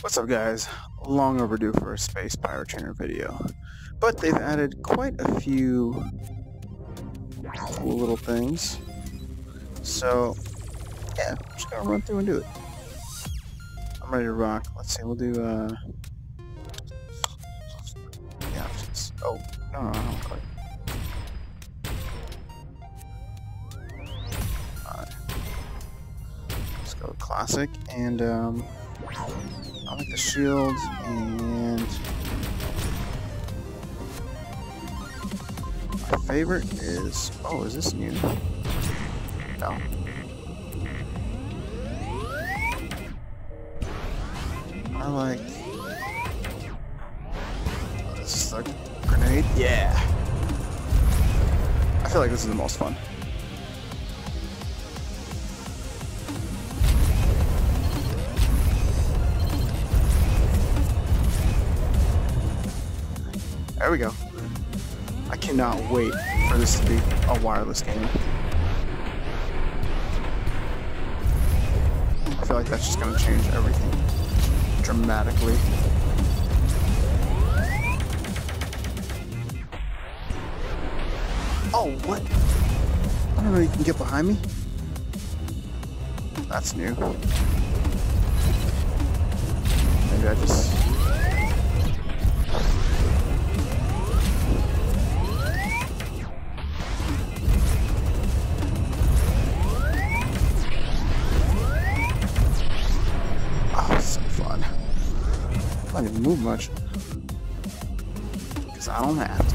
What's up guys? Long overdue for a Space Pirate Trainer video. But they've added quite a few cool little things. So, yeah, I'm just gonna run through and do it. I'm ready to rock. Let's see, we'll do, uh... Yeah, just, oh, no, no, no, quite. Alright. Let's go classic, and, um... I like the shield and my favorite is oh is this new? No. I like oh, this is the grenade. Yeah. I feel like this is the most fun. There we go. I cannot wait for this to be a wireless game. I feel like that's just going to change everything dramatically. Oh, what? I don't know you can get behind me. That's new. Maybe I just move much. Because I don't have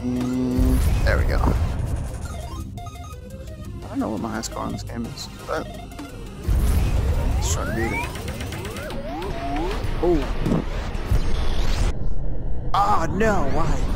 There we go. I don't know what my high score on this game is, but let's try to beat it. Oh. Ah, no, why?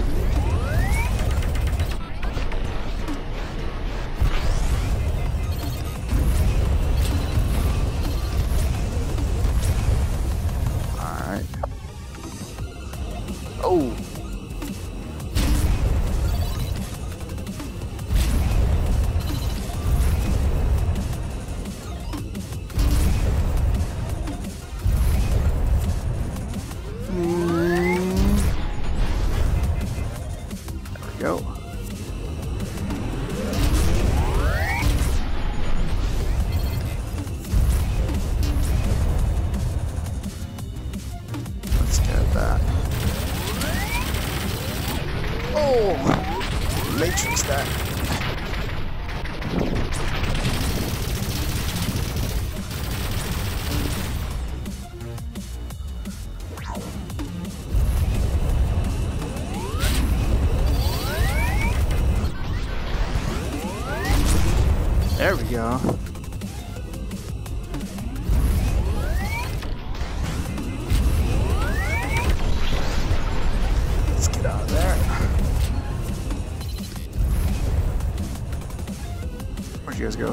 That. Oh! Matrix that. There we go. Where'd you guys go?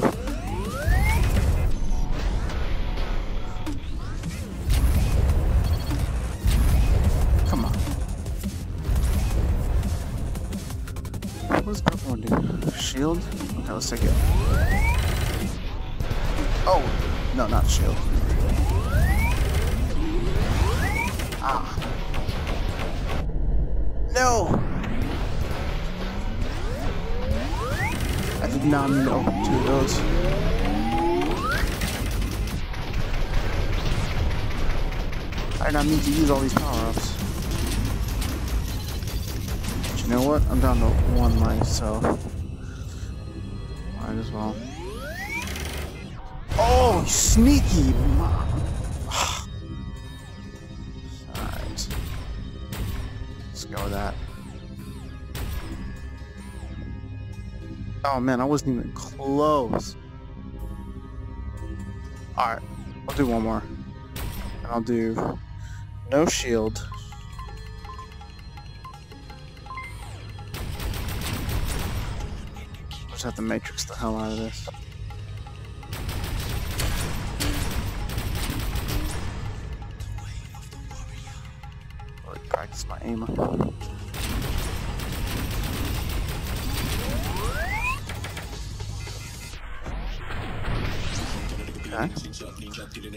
Come on. What does purple one do? Shield? Okay, let's take it. Oh, no, not shield. Ah. No! Two of those. I not to use all these power-ups. But you know what? I'm down to one life, so... Might as well. Oh, sneaky! Alright. Oh man, I wasn't even close. Alright, I'll do one more. And I'll do no shield. Just have to matrix the hell out of this. Practice my aim. Okay.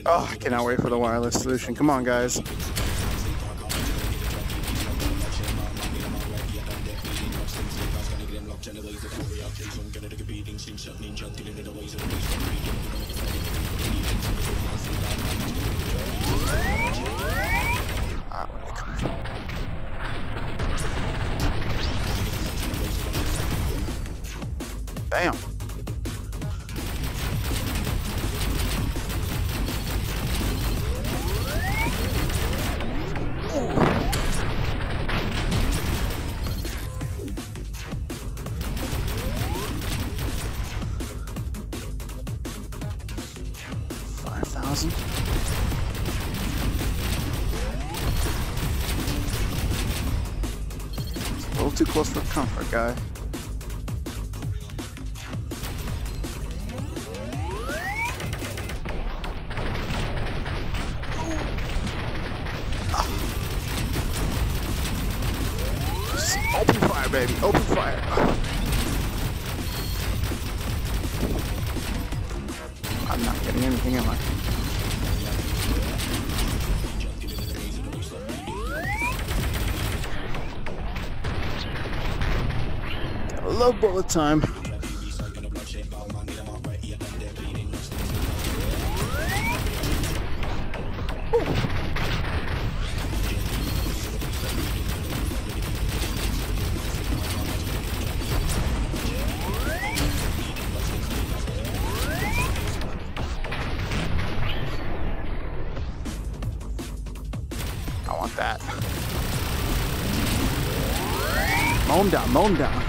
Oh, I cannot wait for the wireless solution. Come on, guys. Ah, thousand. A little too close for comfort, guy. Open fire, baby. Open fire. I'm not getting anything, am I? Love bullet time. I want that. Mow him down, mow him down.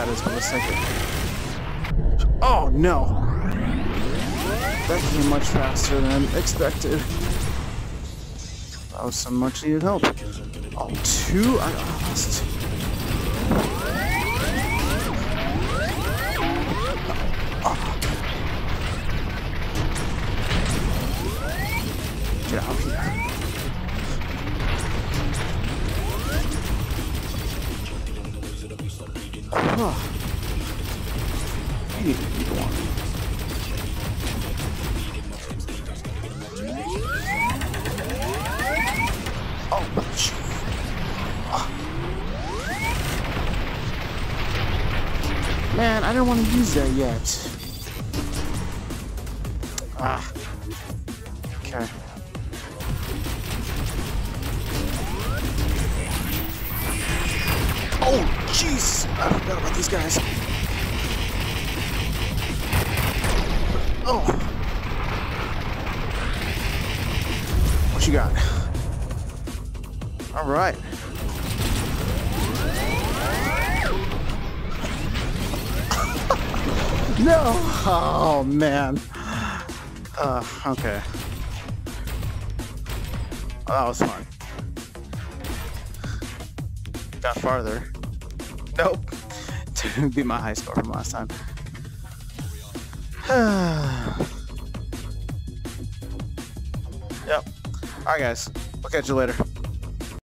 That is, let's take it. Oh no! That came much faster than expected. That was some much needed help. Oh, two? I lost. Oh. Get out Oh. Man, I didn't want to use that yet. Ah. Okay. Oh, jeez! I forgot about these guys. Oh. What you got? All right. no. Oh man. Uh, okay. Oh, that was fun. Got farther. Didn't beat my high score from last time. Yep. Alright guys, we'll catch you later.